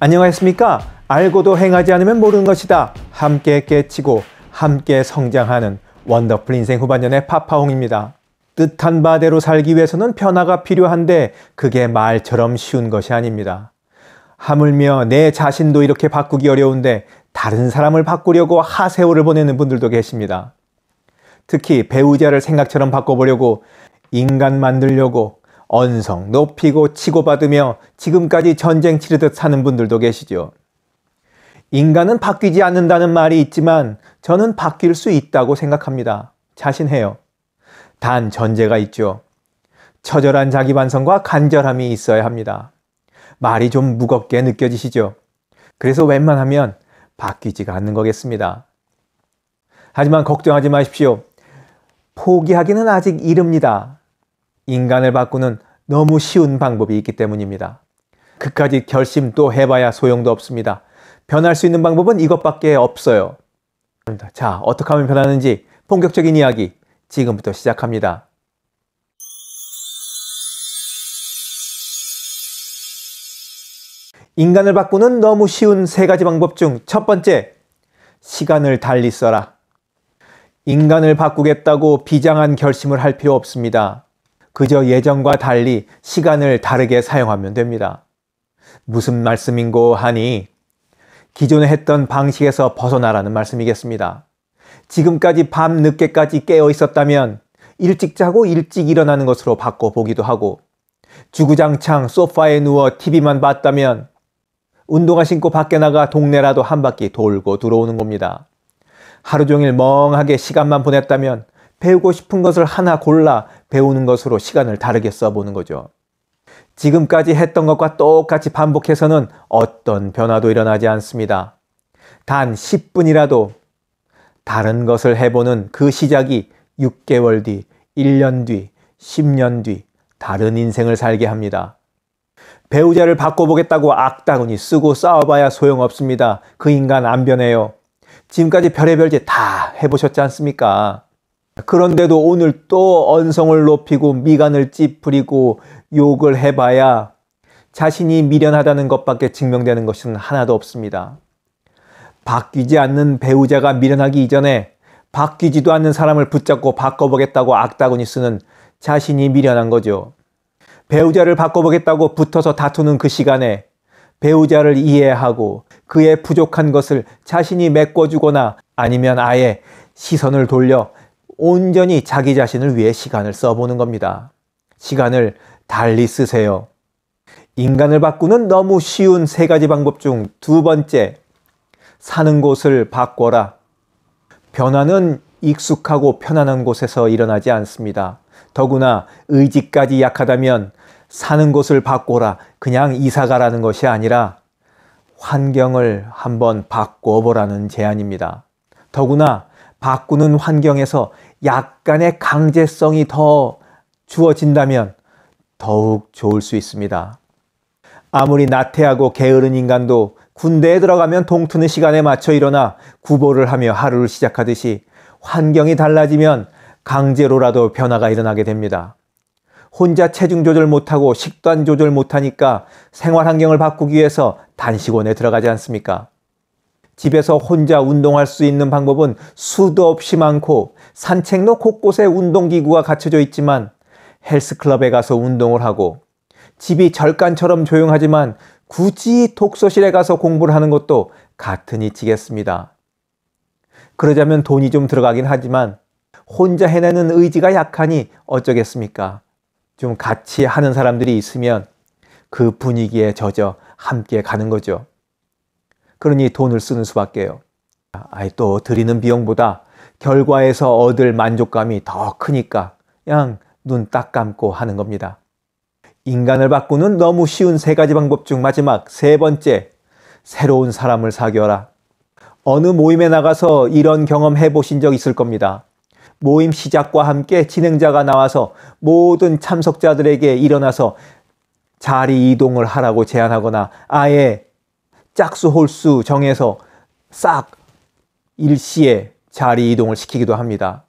안녕하십니까? 알고도 행하지 않으면 모르는 것이다. 함께 깨치고 함께 성장하는 원더풀 인생 후반년의 파파홍입니다. 뜻한 바대로 살기 위해서는 변화가 필요한데 그게 말처럼 쉬운 것이 아닙니다. 하물며 내 자신도 이렇게 바꾸기 어려운데 다른 사람을 바꾸려고 하세호를 보내는 분들도 계십니다. 특히 배우자를 생각처럼 바꿔보려고 인간 만들려고 언성 높이고 치고받으며 지금까지 전쟁 치르듯 사는 분들도 계시죠. 인간은 바뀌지 않는다는 말이 있지만 저는 바뀔 수 있다고 생각합니다. 자신해요. 단 전제가 있죠. 처절한 자기 반성과 간절함이 있어야 합니다. 말이 좀 무겁게 느껴지시죠? 그래서 웬만하면 바뀌지가 않는 거겠습니다. 하지만 걱정하지 마십시오. 포기하기는 아직 이릅니다. 인간을 바꾸는 너무 쉬운 방법이 있기 때문입니다. 그까지 결심 또 해봐야 소용도 없습니다. 변할 수 있는 방법은 이것밖에 없어요. 자, 어떻게 하면 변하는지 본격적인 이야기 지금부터 시작합니다. 인간을 바꾸는 너무 쉬운 세 가지 방법 중 첫 번째, 시간을 달리 써라. 인간을 바꾸겠다고 비장한 결심을 할 필요 없습니다. 그저 예전과 달리 시간을 다르게 사용하면 됩니다. 무슨 말씀인고 하니 기존에 했던 방식에서 벗어나라는 말씀이겠습니다. 지금까지 밤 늦게까지 깨어 있었다면 일찍 자고 일찍 일어나는 것으로 바꿔보기도 하고 주구장창 소파에 누워 TV만 봤다면 운동화 신고 밖에 나가 동네라도 한 바퀴 돌고 들어오는 겁니다. 하루 종일 멍하게 시간만 보냈다면 배우고 싶은 것을 하나 골라 배우는 것으로 시간을 다르게 써보는 거죠. 지금까지 했던 것과 똑같이 반복해서는 어떤 변화도 일어나지 않습니다. 단 10분이라도 다른 것을 해보는 그 시작이 6개월 뒤, 1년 뒤, 10년 뒤 다른 인생을 살게 합니다. 배우자를 바꿔보겠다고 악다구니 쓰고 싸워봐야 소용없습니다. 그 인간 안 변해요. 지금까지 별의별 짓 다 해보셨지 않습니까? 그런데도 오늘 또 언성을 높이고 미간을 찌푸리고 욕을 해봐야 자신이 미련하다는 것밖에 증명되는 것은 하나도 없습니다. 바뀌지 않는 배우자가 미련하기 이전에 바뀌지도 않는 사람을 붙잡고 바꿔보겠다고 악다구니 쓰는 자신이 미련한 거죠. 배우자를 바꿔보겠다고 붙어서 다투는 그 시간에 배우자를 이해하고 그의 부족한 것을 자신이 메꿔주거나 아니면 아예 시선을 돌려 온전히 자기 자신을 위해 시간을 써보는 겁니다. 시간을 달리 쓰세요. 인간을 바꾸는 너무 쉬운 세 가지 방법 중 두 번째, 사는 곳을 바꿔라. 변화는 익숙하고 편안한 곳에서 일어나지 않습니다. 더구나 의지까지 약하다면 사는 곳을 바꿔라. 그냥 이사 가라는 것이 아니라 환경을 한번 바꿔보라는 제안입니다. 더구나 바꾸는 환경에서 약간의 강제성이 더 주어진다면 더욱 좋을 수 있습니다. 아무리 나태하고 게으른 인간도 군대에 들어가면 동트는 시간에 맞춰 일어나 구보를 하며 하루를 시작하듯이 환경이 달라지면 강제로라도 변화가 일어나게 됩니다. 혼자 체중 조절 못하고 식단 조절 못하니까 생활 환경을 바꾸기 위해서 단식원에 들어가지 않습니까? 집에서 혼자 운동할 수 있는 방법은 수도 없이 많고 산책로 곳곳에 운동기구가 갖춰져 있지만 헬스클럽에 가서 운동을 하고 집이 절간처럼 조용하지만 굳이 독서실에 가서 공부를 하는 것도 같은 이치겠습니다. 그러자면 돈이 좀 들어가긴 하지만 혼자 해내는 의지가 약하니 어쩌겠습니까? 좀 같이 하는 사람들이 있으면 그 분위기에 젖어 함께 가는 거죠. 그러니 돈을 쓰는 수밖에요. 아이 또 드리는 비용보다 결과에서 얻을 만족감이 더 크니까 그냥 눈 딱 감고 하는 겁니다. 인간을 바꾸는 너무 쉬운 세 가지 방법 중 마지막 세 번째, 새로운 사람을 사귀어라. 어느 모임에 나가서 이런 경험 해보신 적 있을 겁니다. 모임 시작과 함께 진행자가 나와서 모든 참석자들에게 일어나서 자리 이동을 하라고 제안하거나 아예 짝수 홀수 정해서 싹 일시에 자리 이동을 시키기도 합니다.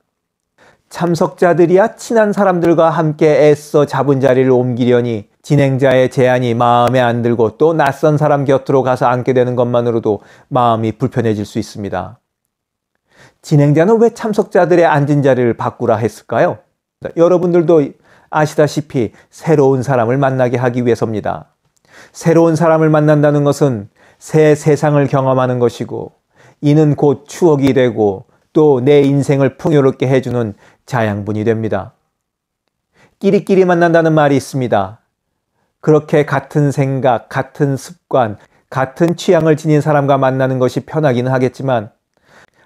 참석자들이야 친한 사람들과 함께 애써 잡은 자리를 옮기려니 진행자의 제안이 마음에 안 들고 또 낯선 사람 곁으로 가서 앉게 되는 것만으로도 마음이 불편해질 수 있습니다. 진행자는 왜 참석자들의 앉은 자리를 바꾸라 했을까요? 여러분들도 아시다시피 새로운 사람을 만나게 하기 위해서입니다. 새로운 사람을 만난다는 것은 새 세상을 경험하는 것이고 이는 곧 추억이 되고 또 내 인생을 풍요롭게 해주는 자양분이 됩니다. 끼리끼리 만난다는 말이 있습니다. 그렇게 같은 생각, 같은 습관, 같은 취향을 지닌 사람과 만나는 것이 편하기는 하겠지만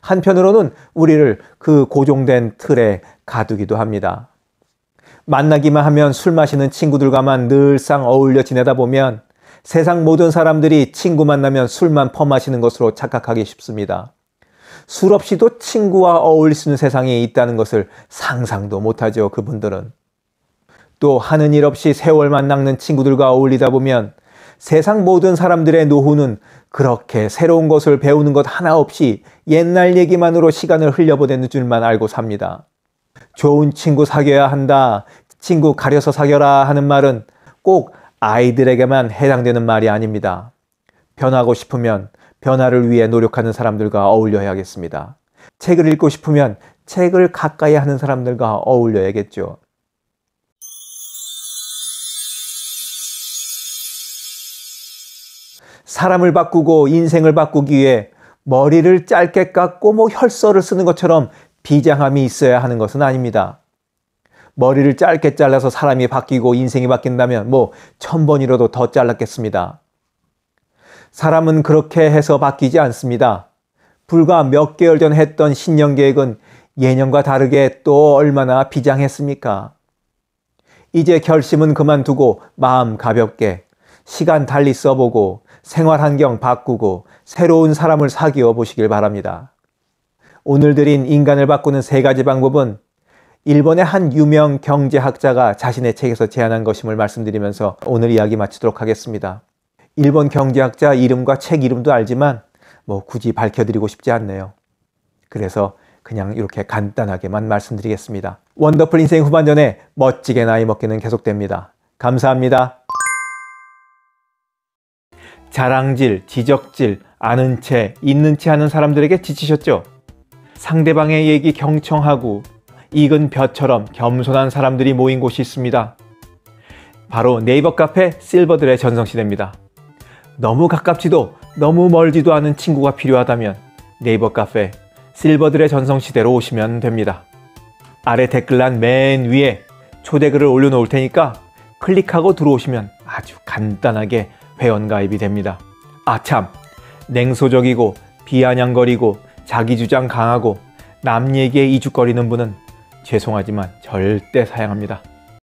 한편으로는 우리를 그 고정된 틀에 가두기도 합니다. 만나기만 하면 술 마시는 친구들과만 늘상 어울려 지내다 보면 세상 모든 사람들이 친구 만나면 술만 퍼마시는 것으로 착각하기 쉽습니다. 술 없이도 친구와 어울릴 수 있는 세상이 있다는 것을 상상도 못하죠, 그분들은. 또 하는 일 없이 세월만 낚는 친구들과 어울리다 보면 세상 모든 사람들의 노후는 그렇게 새로운 것을 배우는 것 하나 없이 옛날 얘기만으로 시간을 흘려보내는 줄만 알고 삽니다. 좋은 친구 사귀어야 한다. 친구 가려서 사겨라 하는 말은 꼭 아이들에게만 해당되는 말이 아닙니다. 변하고 싶으면 변화를 위해 노력하는 사람들과 어울려야겠습니다. 책을 읽고 싶으면 책을 가까이 하는 사람들과 어울려야겠죠. 사람을 바꾸고 인생을 바꾸기 위해 머리를 짧게 깎고 뭐 혈서를 쓰는 것처럼 비장함이 있어야 하는 것은 아닙니다. 머리를 짧게 잘라서 사람이 바뀌고 인생이 바뀐다면 뭐 천 번이라도 더 잘랐겠습니다. 사람은 그렇게 해서 바뀌지 않습니다. 불과 몇 개월 전 했던 신년 계획은 예년과 다르게 또 얼마나 비장했습니까? 이제 결심은 그만두고 마음 가볍게 시간 달리 써보고 생활 환경 바꾸고 새로운 사람을 사귀어 보시길 바랍니다. 오늘 드린 인간을 바꾸는 세 가지 방법은 일본의 한 유명 경제학자가 자신의 책에서 제안한 것임을 말씀드리면서 오늘 이야기 마치도록 하겠습니다. 일본 경제학자 이름과 책 이름도 알지만 뭐 굳이 밝혀드리고 싶지 않네요. 그래서 그냥 이렇게 간단하게만 말씀드리겠습니다. 원더풀 인생 후반전에 멋지게 나이 먹기는 계속됩니다. 감사합니다. 자랑질, 지적질, 아는 채, 있는 채 하는 사람들에게 지치셨죠? 상대방의 얘기 경청하고 익은 벼처럼 겸손한 사람들이 모인 곳이 있습니다. 바로 네이버 카페 실버들의 전성시대입니다. 너무 가깝지도 너무 멀지도 않은 친구가 필요하다면 네이버 카페 실버들의 전성시대로 오시면 됩니다. 아래 댓글란 맨 위에 초대글을 올려놓을 테니까 클릭하고 들어오시면 아주 간단하게 회원가입이 됩니다. 아참, 냉소적이고 비아냥거리고 자기 주장 강하고 남 얘기에 이죽거리는 분은 죄송하지만 절대 사양합니다.